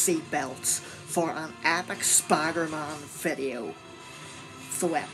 seatbelts for an epic Spider-Man video. Flip.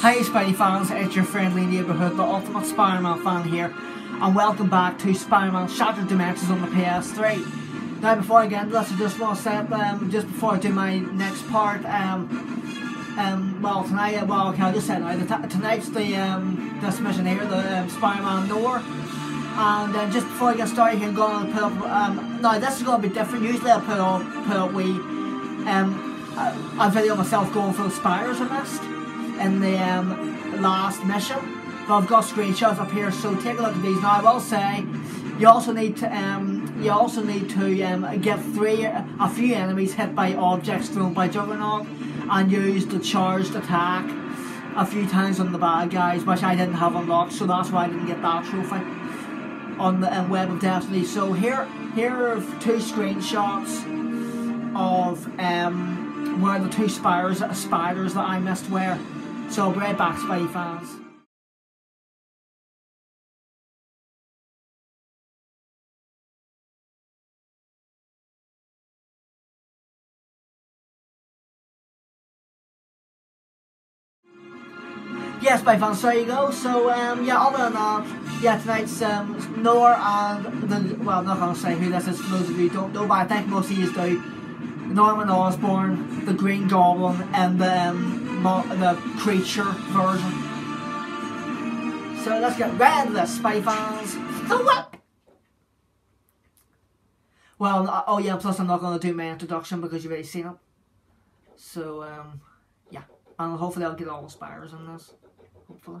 Hi Spidey fans, it's your friendly neighbourhood, the ultimate Spider-Man fan here, and welcome back to Spider-Man Shattered Dimensions on the PS3. Now before I get into this, I just want to say, um, just before I do my next part, um, um, well tonight, well okay, I'll just say now, tonight's the, um, this mission here, the um, Spider-Man Noir, and uh, just before I get started here, I'm going to put up. Um, no, this is going to be different. Usually I'll put up, put up we, um, a, a video of myself going through spiders I missed in the um, last mission. But I've got screenshots up here, so take a look at these. Now I will say, you also need to um, you also need to um, get three a few enemies hit by objects thrown by Juggernaut, and use the charged attack a few times on the bad guys, which I didn't have unlocked, so that's why I didn't get that trophy on the um, Web of Destiny. So here, here are two screenshots of um, where the two spiders, spiders that I missed were. So I'll be back, Spidey fans. Yes, my fans, there you go. So, um, yeah, other than that, yeah, tonight's um, Noir and the, well, not to say who this is for those of you who don't know, but I think most of you do. Norman Osborn, the Green Goblin, and the, um, the creature version. So let's get into this, Spy fans. So what? Well, uh, oh yeah, plus I'm not to do my introduction because you've already seen it. So, um, yeah. And hopefully I'll get all the spiders in this hopefully.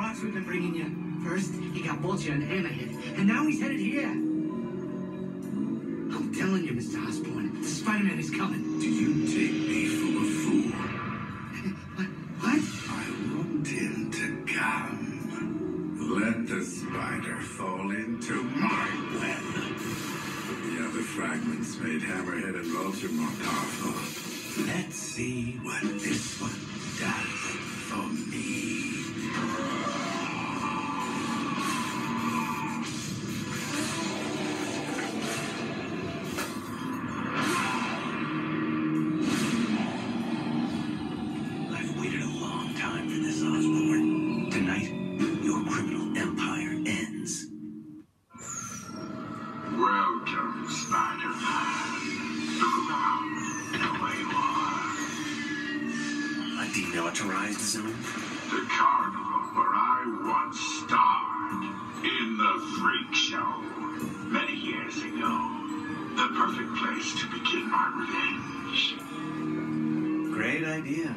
rocks we've been bringing you. First, he got Vulture and Hammerhead, and now he's headed here. I'm telling you, Mr. Osborn, the Spider-Man is coming. Do you take me for a fool? what? What? I want him to come. Let the spider fall into my web. The other fragments made Hammerhead and Vulture more powerful. Let's see what this one does demilitarized zone? The carnival where I once starred in the freak show many years ago. The perfect place to begin my revenge. Great idea.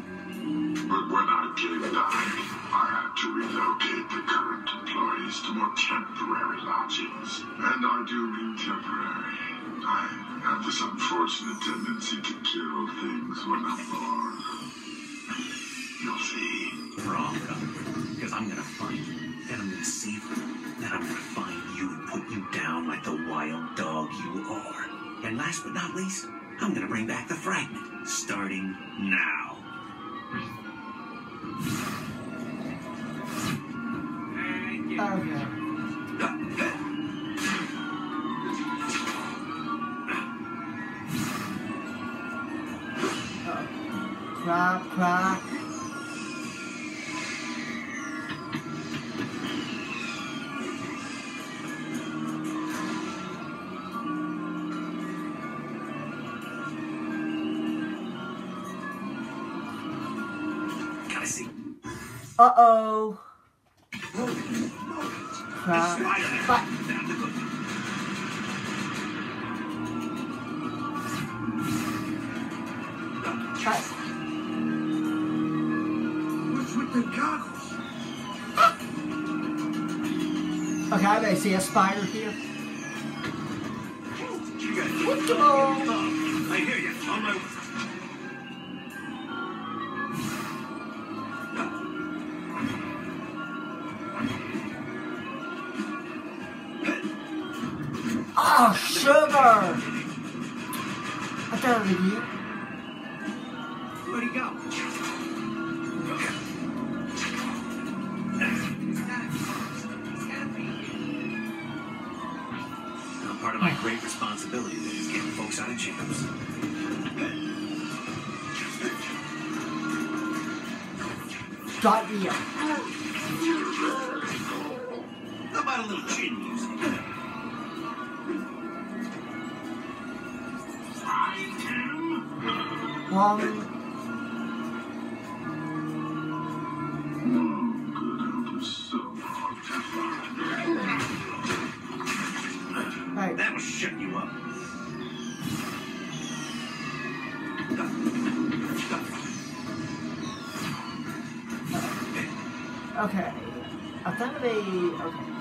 But when I came back, I had to relocate the current employees to more temporary lodgings. And I do mean temporary. I have this unfortunate tendency to kill things when I'm bored. You'll see. Wrong, because I'm gonna find you, then I'm gonna save you, then I'm gonna find you and put you down like the wild dog you are. And last but not least, I'm gonna bring back the fragment, starting now. Okay. Crap, crap. Uh-oh. Crap. What's with the? Okay, I see a spider here. Oh, sugar! I thought it was you. Where'd he go? Now, part of my great responsibility is getting folks out of jams. Got you. How about a little chin Um, music? One. None could help himself. Right. That was shut you up. Okay. I thought they. Okay.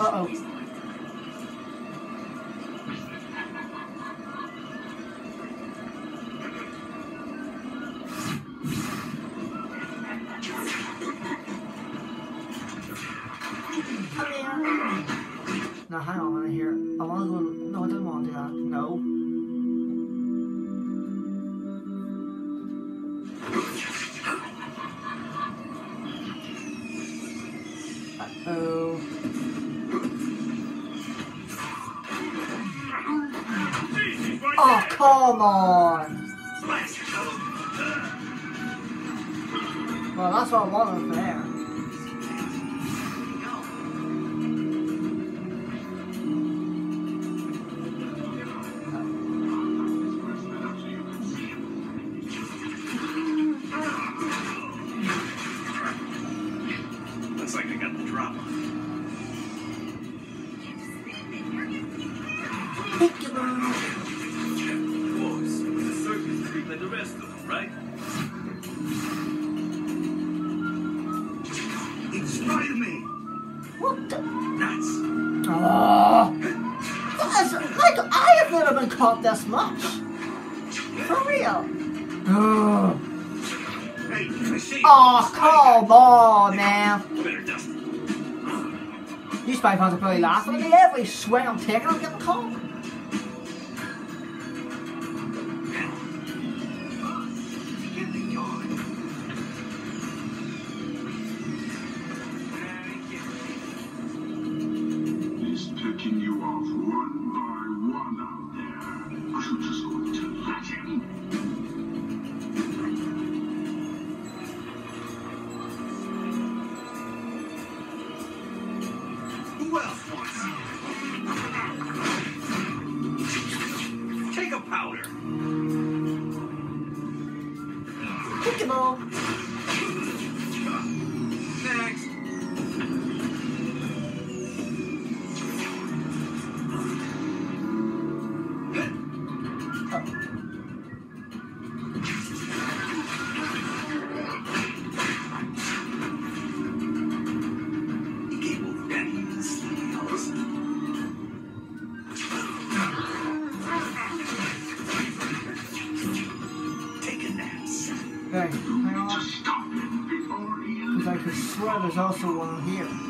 Uh oh. Come here. No, hang on a minute here. I want to go. No, I didn't want to do that. No. Come on! Well, that's what I wanted there. You spy fans are probably laughing at me every swear I'm taking, I'm getting caught. Powder. Pokeball. I could swear there's also one here.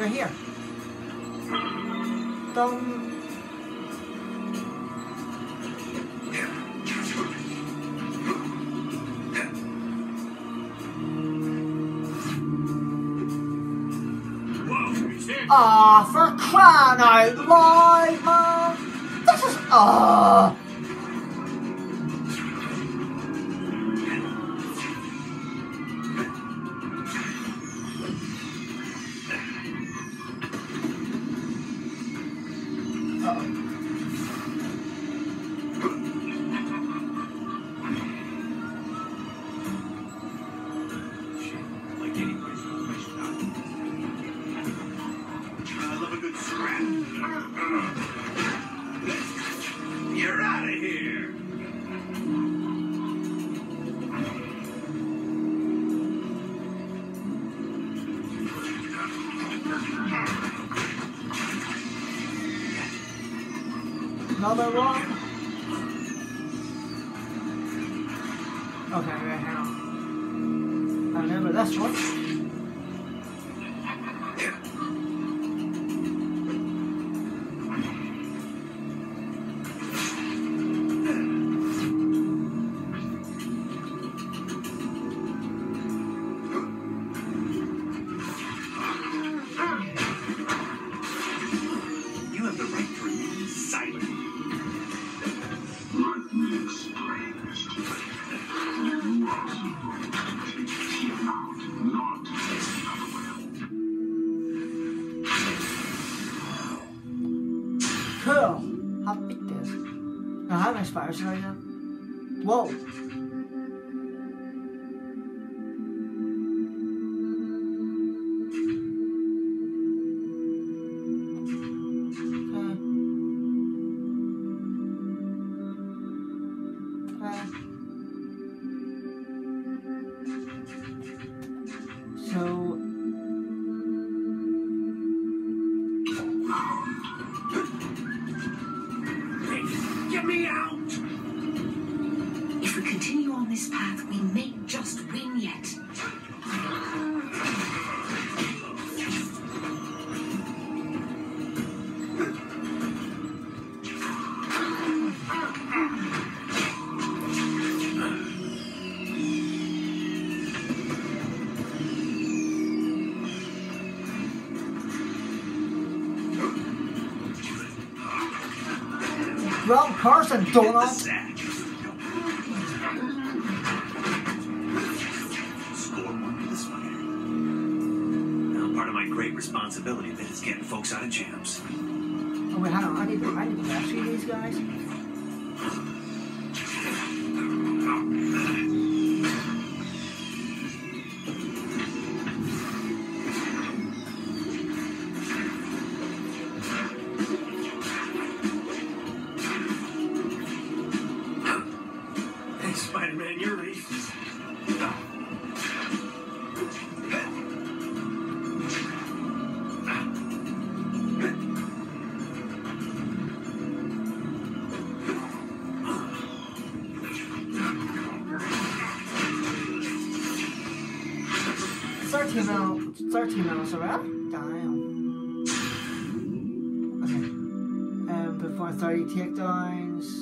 Right here. Ah, for crying out loud, man! This is ah. Another one. Okay, How big this? Now, how many spiders are there? Whoa. The spider. Now, part of my great responsibility then is getting folks out of jams. Oh wait, hang on. I need to, I need to rescue these guys. Thirteen mil, 30 mils around. Damn. Okay. Um, before 30 takedowns.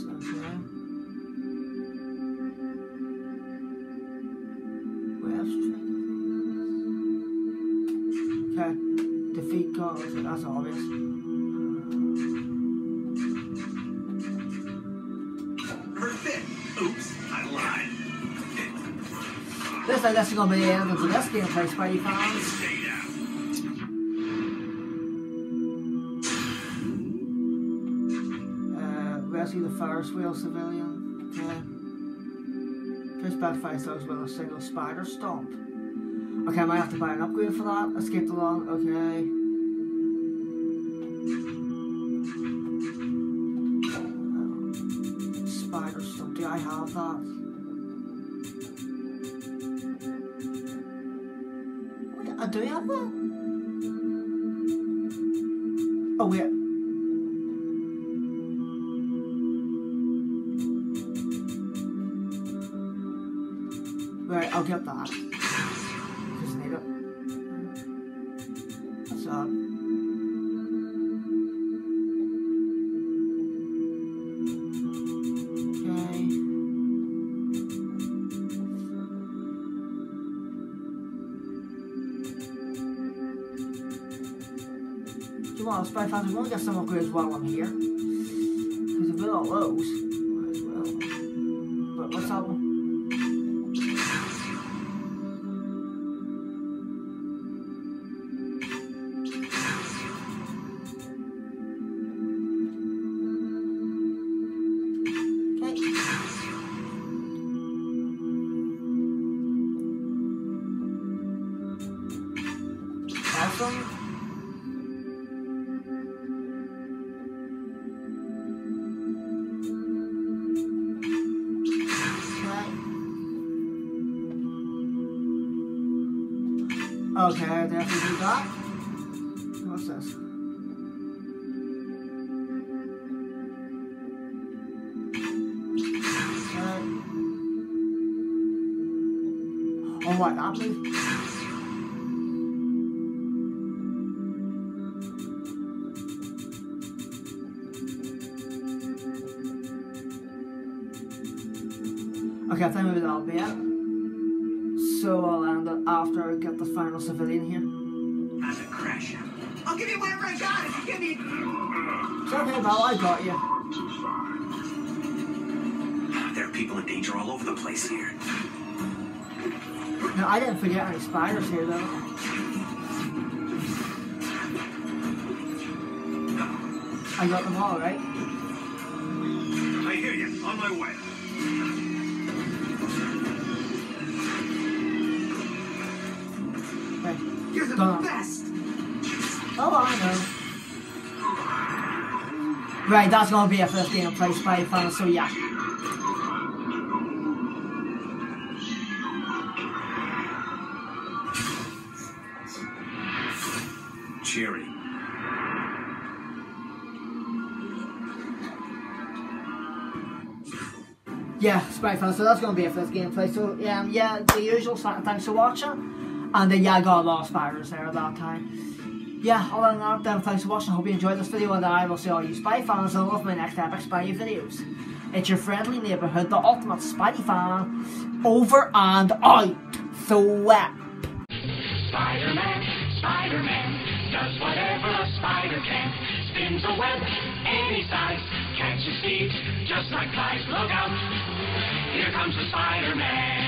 Like that's gonna be the end of this gameplay, Spidey fans. Stay down. Ferris wheel civilian. Okay. Push back five stars with a single spider stomp. Okay, I might have to buy an upgrade for that. Escape the long. Okay. Spider stomp. Do I have that? Right, I'll get that. Just need it. What's up? Okay. Want to spy going to get some upgrades while I'm here. Because if we all those, Okay. Okay, I definitely do that. What's this? Alright. Oh, what, that move? Okay, I think maybe that'll be it. So I'll end it after I get the final civilian here. How's it crash? I'll give you whatever I got if you give me. It's okay, pal, I got you. Hard to find. There are people in danger all over the place here. No, I didn't forget any spiders here though. I got them all, right? I hear you. On my way. You're the Done. best. Oh, I know. Right, that's gonna be a first gameplay Spy fan, so yeah. Cheery. Yeah, Spy fan, so that's gonna be a first gameplay. So yeah, um, yeah, the usual sa- thanks for watching. And then yeah, I got a lot of spiders there at that time. Yeah, other than that, then thanks for watching. Hope you enjoyed this video, and I will see all you Spy fans in love my next epic Spy videos. It's your friendly neighborhood, the ultimate Spidey fan, over and out. The web. Spider-Man, Spider-Man, does whatever a spider can. Spins a web any size, catches thieves just like flies. Look out, here comes the Spider-Man.